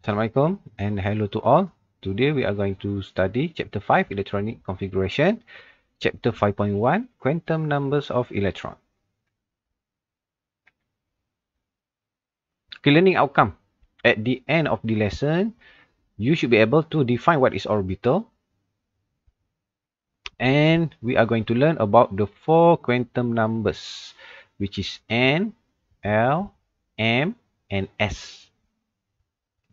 Assalamualaikum and hello to all. Today we are going to study chapter 5 electronic configuration, chapter 5.1 quantum numbers of electron. Okay, learning outcome. At the end of the lesson, you should be able to define what is orbital. And we are going to learn about the four quantum numbers, which is N, L, M, and S.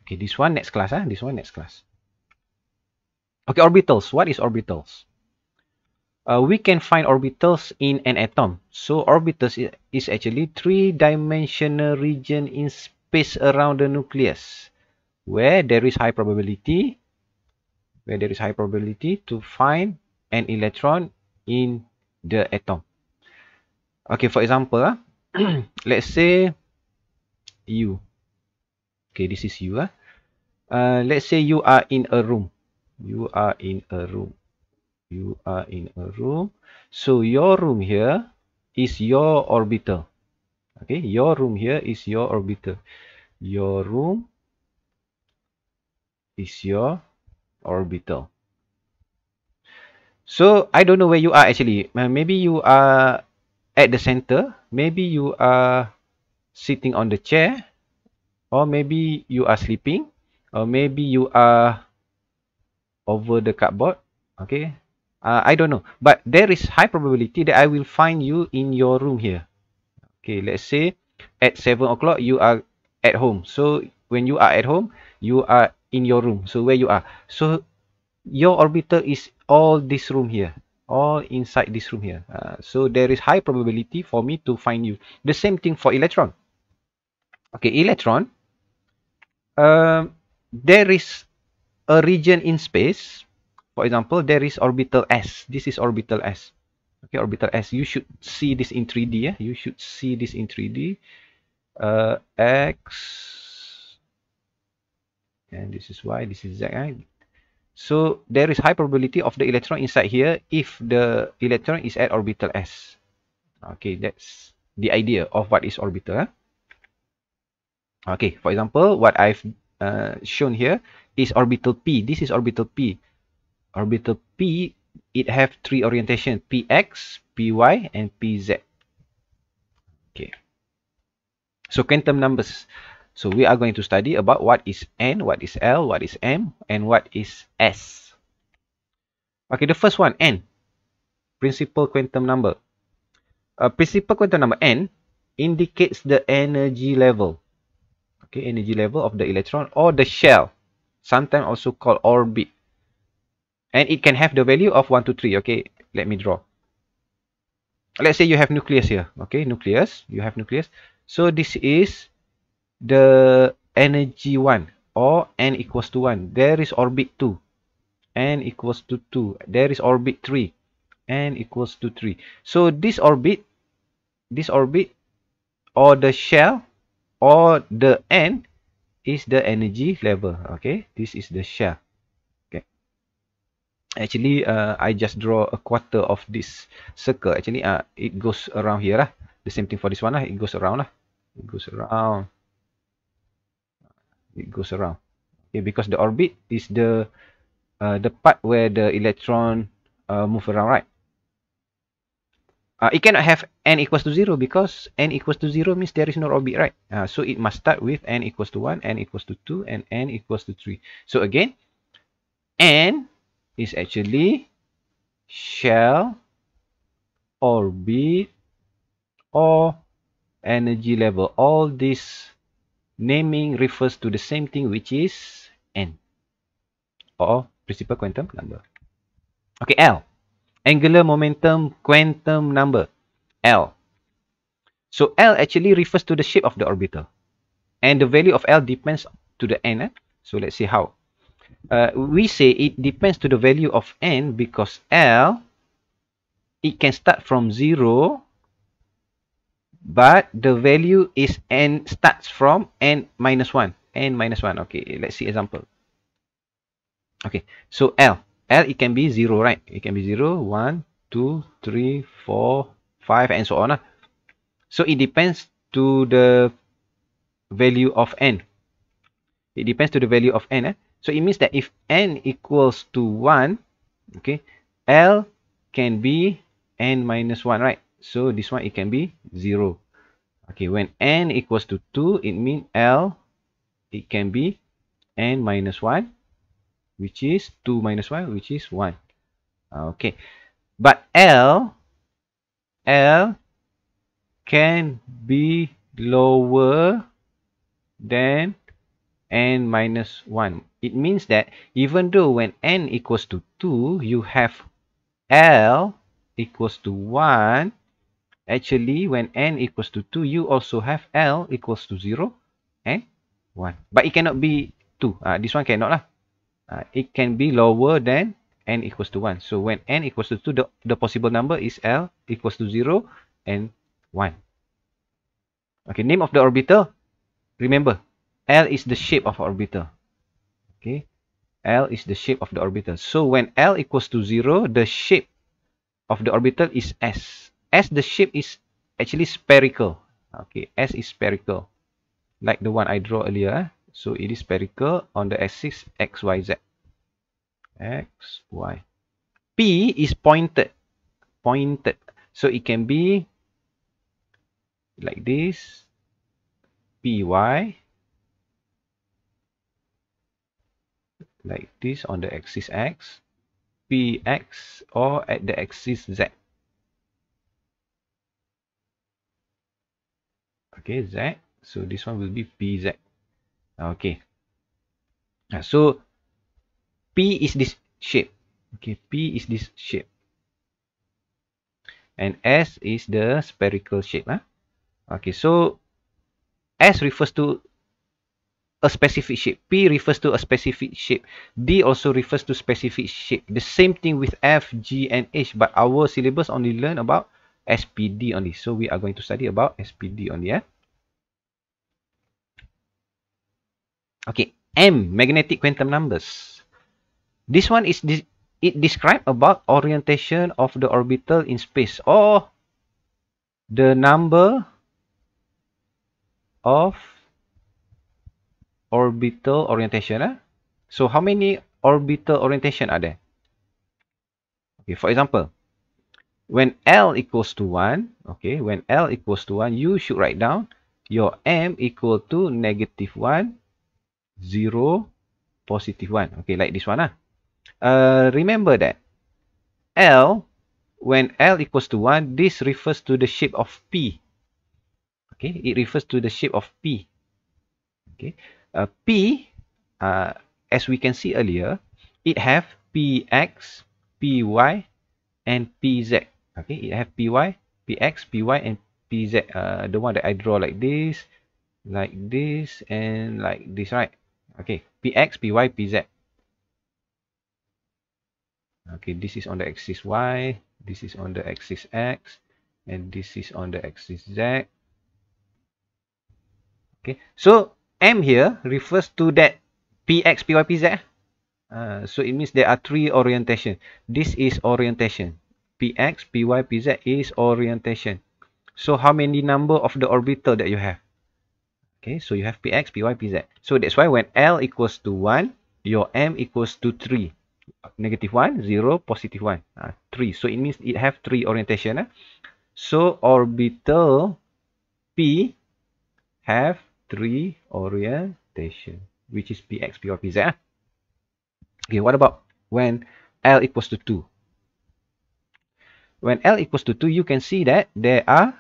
Okay, this one next class. Huh? This one next class. Okay, orbitals. What is orbitals? Uh, we can find orbitals in an atom. So orbitals is actually three-dimensional region in space around the nucleus where there is high probability where there is high probability to find an electron in the atom. Okay, for example, uh, let's say U. Okay, this is U. Uh. Uh, let's say you are in a room. You are in a room. You are in a room. So your room here is your orbital. Okay, your room here is your orbital. Your room is your orbital. So I don't know where you are actually. Uh, maybe you are at the center. Maybe you are sitting on the chair. Or maybe you are sleeping or maybe you are over the cupboard okay? Uh, i don't know. But there is high probability that i will find you in your room here. Okay let's say at seven o'clock you are at home. So when you are at home you are in your room. So where you are. So your orbital is all this room here. All inside this room here. Uh, so there is high probability for me to find you. The same thing for electron. Okay electron um there is a region in space. For example there is orbital s. This is orbital s. Okay orbital s. You should see this in 3d yeah? you should see this in 3d uh, x and this is y this is z so there is high probability of the electron inside here if the electron is at orbital s. Okay that's the idea of what is orbital huh? okay for example what i've uh, shown here is orbital P. This is orbital P. Orbital P, it have three orientation, Px, Py, and Pz. Okay. So quantum numbers. So we are going to study about what is N, what is L, what is M, and what is S. Okay, the first one, N. Principal quantum number. A principal quantum number N indicates the energy level okay, energy level of the electron or the shell, sometimes also called orbit. And it can have the value of 1 to 3. Okay, let me draw. Let's say you have nucleus here. Okay, nucleus. You have nucleus. So this is the energy 1 or n equals to 1. There is orbit 2. n equals to 2. There is orbit 3. n equals to 3. So this orbit, this orbit or the shell or the n is the energy level. Okay this is the shell okay. Actually uh, i just draw a quarter of this circle. Actually uh, it goes around here lah. the same thing for this one lah. it goes around lah. it goes around. It goes around. Okay because the orbit is the uh, the part where the electron uh, move around right uh, it cannot have n equals to 0 because n equals to 0 means there is no orbit, right? Uh, so it must start with n equals to 1, n equals to 2, and n equals to 3. So again, n is actually shell, orbit, or energy level. All this naming refers to the same thing which is n or principal quantum number. Okay, L angular momentum quantum number L. So L actually refers to the shape of the orbital. And the value of L depends to the n. Eh? So let's see how. Uh, we say it depends to the value of n because L, it can start from 0, but the value is n starts from n minus 1. n minus 1. Okay, let's see example. Okay, so L. L, it can be 0, right? It can be 0, 1, 2, 3, 4, 5, and so on. So it depends to the value of n. It depends to the value of n. Eh? So it means that if n equals to 1, okay, L can be n minus 1, right? So this one, it can be 0. Okay, when n equals to 2, it means L, it can be n minus 1, which is 2 minus 1, which is 1. Okay, but L, L can be lower than n minus 1. It means that even though when n equals to 2, you have L equals to 1, actually when n equals to 2, you also have L equals to 0 and 1. But it cannot be 2. Uh, this one cannot lah. Uh, it can be lower than n equals to 1. So when n equals to 2, the, the possible number is L equals to 0 and 1. Okay, name of the orbital. Remember, L is the shape of orbital. Okay. L is the shape of the orbital. So when L equals to 0, the shape of the orbital is S. S, the shape is actually spherical. Okay, S is spherical. Like the one I draw earlier. So it is spherical on the axis X, Y, Z. X, Y. P is pointed. Pointed. So it can be like this. P, Y. like this on the axis x, px, or at the axis z. Okay, z. So this one will be pz. Okay. Uh, so p is this shape. Okay, p is this shape. And s is the spherical shape. Huh? Okay, so s refers to a specific shape. P refers to a specific shape. D also refers to specific shape. The same thing with F, G, and H. But our syllabus only learn about SPD only. So we are going to study about SPD only. Eh? Okay. M, magnetic quantum numbers. This one is it describe about orientation of the orbital in space or the number of orbital orientation. Eh? So how many orbital orientation are there? Okay, for example, when L equals to 1, okay, when L equals to 1, you should write down your M equal to negative 1, 0, positive 1. Okay, like this one. Ah. Uh, remember that L, when L equals to 1, this refers to the shape of P. Okay, it refers to the shape of P. Okay, uh, P, uh, as we can see earlier, it have Px, Py, and Pz. Okay, it have Py, Px, Py, and Pz. Uh, the one that I draw like this, like this, and like this, right? Okay, Px, Py, Pz. Okay, this is on the axis y, this is on the axis x, and this is on the axis z. Okay, so M here refers to that PX, PY, PZ. Uh, so it means there are three orientation. This is orientation. PX, PY, PZ is orientation. So how many number of the orbital that you have? Okay, so you have PX, PY, PZ. So that's why when L equals to 1, your M equals to 3. Negative 1, 0, positive 1. Uh, 3. So it means it have three orientation. Eh? So orbital P have three orientation, which is px, py, pz. Ah. Okay, what about when L equals to 2? When L equals to 2, you can see that there are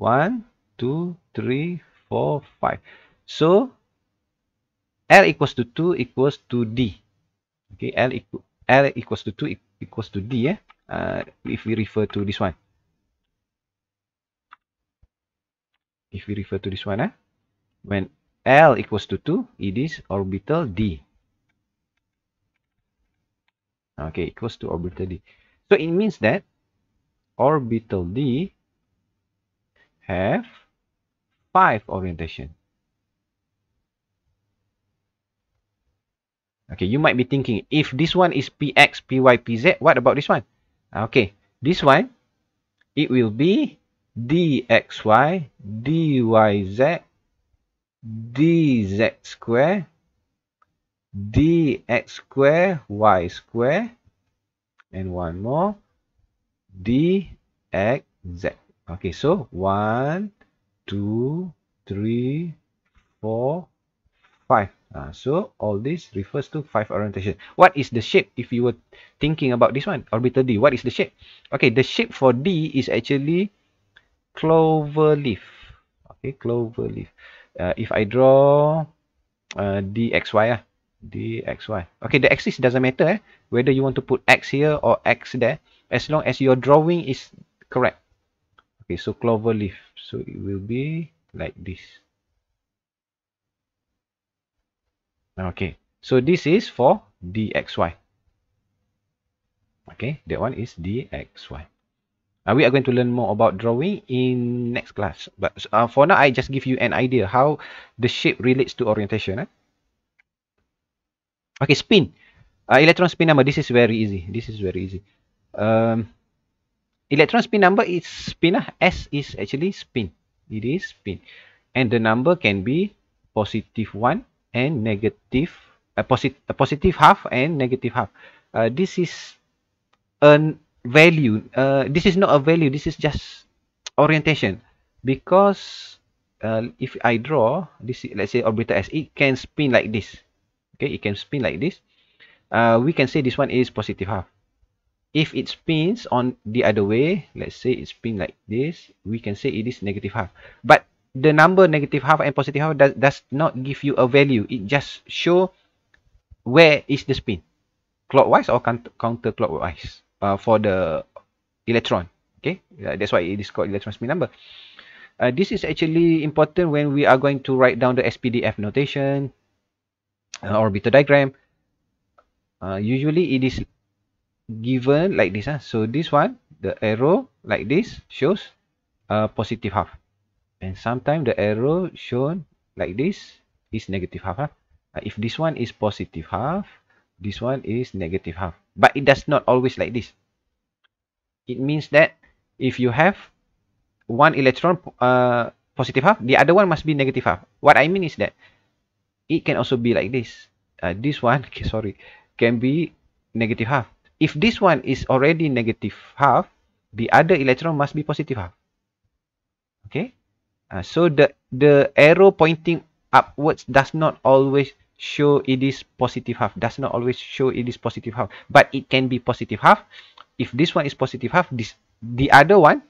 1, 2, 3, 4, 5. So, L equals to 2 equals to D. Okay, L, equal, L equals to 2 equals to D. Eh? Uh, if we refer to this one. If we refer to this one, eh? when L equals to 2, it is orbital D. Okay, equals to orbital D. So it means that orbital D have 5 orientation. Okay, you might be thinking, if this one is Px, Py, Pz, what about this one? Okay, this one, it will be dxy, dyz, dz square dx square y square and one more dxz okay so one two three four five. Uh, so all this refers to five orientation. What is the shape if you were thinking about this one orbital d? What is the shape? Okay the shape for d is actually clover leaf. Okay clover leaf. Uh, if i draw uh, dxy ah, dxy okay the axis doesn't matter eh? whether you want to put x here or x there as long as your drawing is correct okay so clover leaf. So it will be like this. Okay so this is for dxy okay that one is dxy uh, we are going to learn more about drawing in next class? But uh, for now i just give you an idea how the shape relates to orientation eh? okay spin. Uh, electron spin number this is very easy. This is very easy. Um, electron spin number is spin uh, s is actually spin. It is spin. And the number can be positive 1 and negative a, posit a positive half and negative half. Uh, this is a value uh, this is not a value this is just orientation. Because uh, if I draw this let's say orbital s it can spin like this. Okay it can spin like this. Uh, we can say this one is positive half if it spins on the other way let's say it spins like this we can say it is negative half. But the number negative half and positive half does, does not give you a value. It just show where is the spin. Clockwise or counterclockwise uh, for the electron. Okay? That's why it is called electron spin number. Uh, this is actually important when we are going to write down the SPDF notation uh, orbital diagram. Uh, usually it is given like this huh? so this one the arrow like this shows a positive half. And sometimes the arrow shown like this is negative half uh, if this one is positive half this one is negative half. But it does not always like this. It means that if you have one electron uh, positive half the other one must be negative half. What i mean is that it can also be like this. Uh, this one okay, sorry can be negative half if this one is already negative half the other electron must be positive half. Okay? Uh, so the the arrow pointing upwards does not always show it is positive half. Does not always show it is positive half. But it can be positive half. If this one is positive half this the other one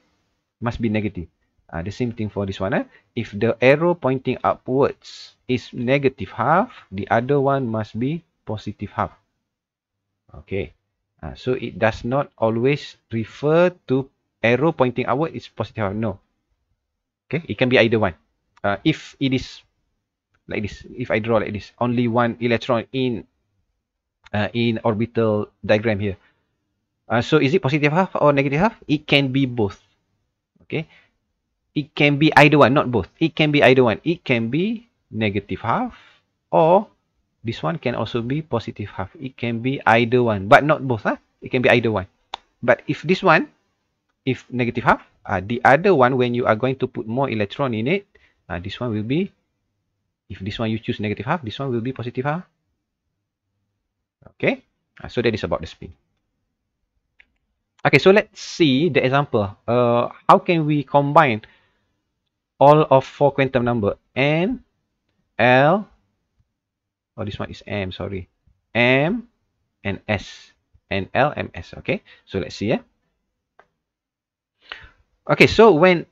must be negative. Uh, the same thing for this one eh? if the arrow pointing upwards is negative half the other one must be positive half. Okay uh, so it does not always refer to arrow pointing outward is positive half no. Okay it can be either one. Uh, if it is like this if i draw like this only one electron in uh, in orbital diagram here. Uh, so is it positive half or negative half? It can be both. Okay it can be either one not both. It can be either one. It can be negative half or this one can also be positive half. It can be either one. But not both huh? it can be either one. But if this one if negative half uh, the other one when you are going to put more electron in it uh, this one will be if this one you choose negative half this one will be positive half. Okay? Uh, so that is about the spin. Okay so let's see the example. Uh, how can we combine all of four quantum number n l oh this one is m sorry. M and s. And l m s okay? So let's see yeah? Okay so when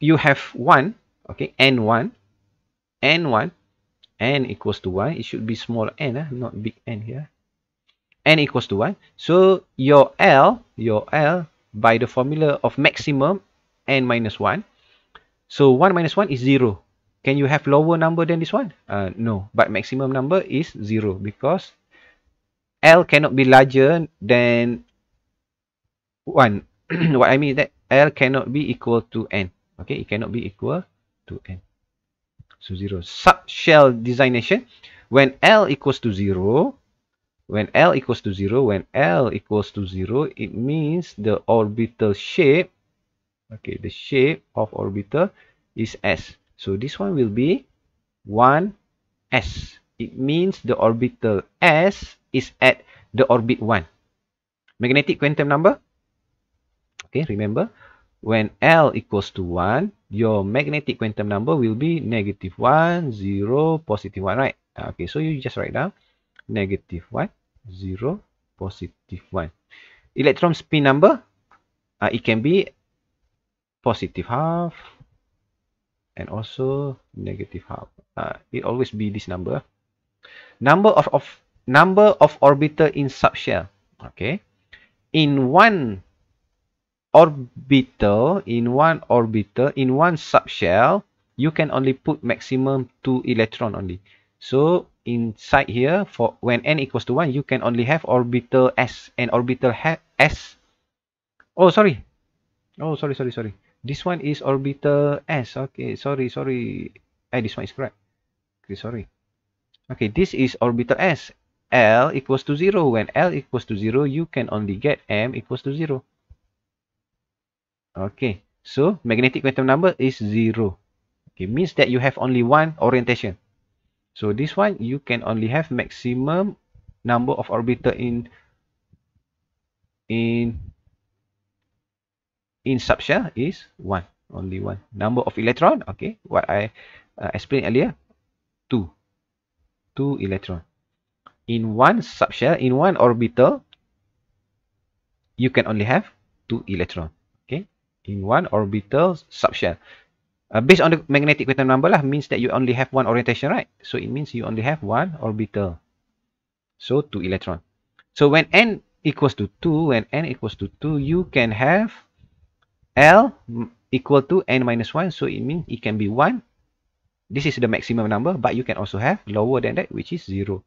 you have one okay n1 n1 n equals to 1 it should be small n eh? not big n here. N equals to 1 so your l your l by the formula of maximum n minus 1 so 1 minus 1 is 0 can you have lower number than this one uh, no but maximum number is 0 because l cannot be larger than 1 what i mean is that L cannot be equal to N. Okay, it cannot be equal to N. So 0. Subshell designation. When L equals to 0, when L equals to 0, when L equals to 0, it means the orbital shape, okay, the shape of orbital is S. So this one will be 1S. it means the orbital s is at the orbit 1 magnetic quantum number? Okay remember when l equals to 1 your magnetic quantum number will be negative 1 0 positive 1 right? Okay so you just write down negative 1 0 positive 1 electron spin number? Uh, it can be positive half and also negative half. Uh, it always be this number. Number of, of number of orbital in subshell. Okay. In one orbital in one orbital in one subshell you can only put maximum two electron only. So inside here for when n equals to 1 you can only have orbital s and orbital s. Oh sorry. Oh sorry sorry sorry this one is orbital s. Okay sorry sorry. Eh this one is correct. Okay sorry. Okay this is orbital s. L equals to 0 when l equals to 0 you can only get m equals to 0 okay so magnetic quantum number is 0 okay means that you have only one orientation. So this one you can only have maximum number of orbital in in in subshell is 1 only one. Number of electron okay what i uh, explained earlier 2 2 electron. In one subshell in one orbital you can only have 2 electron okay? In one orbital subshell. Uh, based on the magnetic quantum number lah means that you only have one orientation right? So it means you only have one orbital. So 2 electron. So when n equals to 2 when n equals to 2 you can have L equal to n minus 1 so it means it can be 1 this is the maximum number but you can also have lower than that which is 0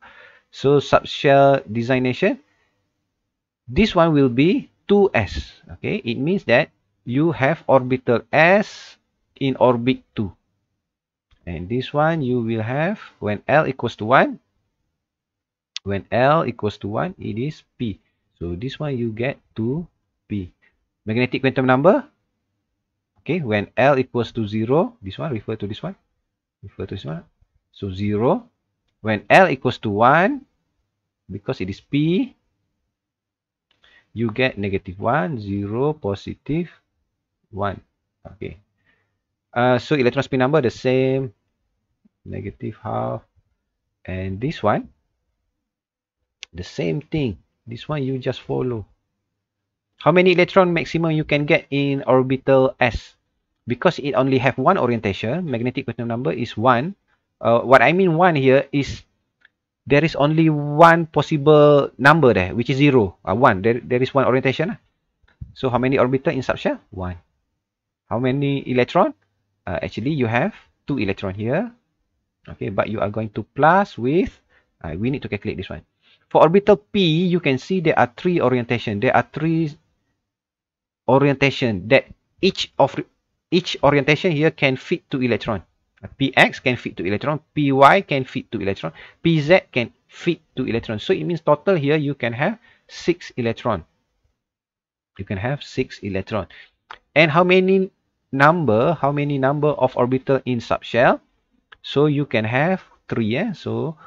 so subshell designation this one will be 2s okay? It means that you have orbital s in orbit 2 and this one you will have when L equals to 1 when L equals to 1 it is P. So this one you get 2P magnetic quantum number okay when l equals to 0 this one refer to this one. Refer to this one. So 0 when l equals to 1 because it is p you get negative 1 0 positive 1 okay. Uh, so electron spin number the same. Negative half. And this one the same thing. This one you just follow. How many electron maximum you can get in orbital s because it only have one orientation magnetic quantum number is 1 uh, what i mean 1 here is there is only one possible number there which is 0 uh, 1 there, there is one orientation uh. so how many orbital in subshell 1 how many electron? Uh, actually you have two electron here. Okay but you are going to plus with uh, we need to calculate this one. For orbital p you can see there are three orientation. There are three orientation that each of each orientation here can fit two electron. Px can fit two electron, Py can fit two electron, Pz can fit two electron. So it means total here you can have six electron. You can have six electron. And how many number, how many number of orbital in subshell? So you can have three. Yeah? So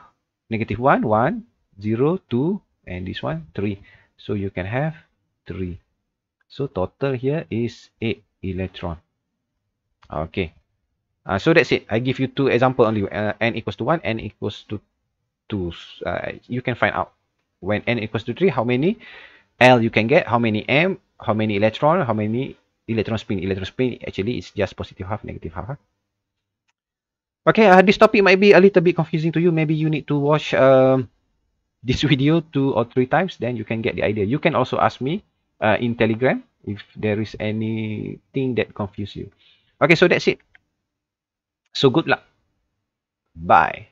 negative one, one, zero, two, and this one, three. So you can have three. So total here is eight electron. Okay. Uh, so that's it. I give you two example only. Uh, n equals to 1, n equals to 2. Uh, you can find out when n equals to 3, how many L you can get, how many M, how many electron, how many electron spin. Electron spin actually is just positive half, negative half. Huh? Okay, uh, this topic might be a little bit confusing to you. Maybe you need to watch um, this video two or three times, then you can get the idea. You can also ask me uh, in Telegram if there is anything that confuse you. Okay, so that's it. So good luck. Bye.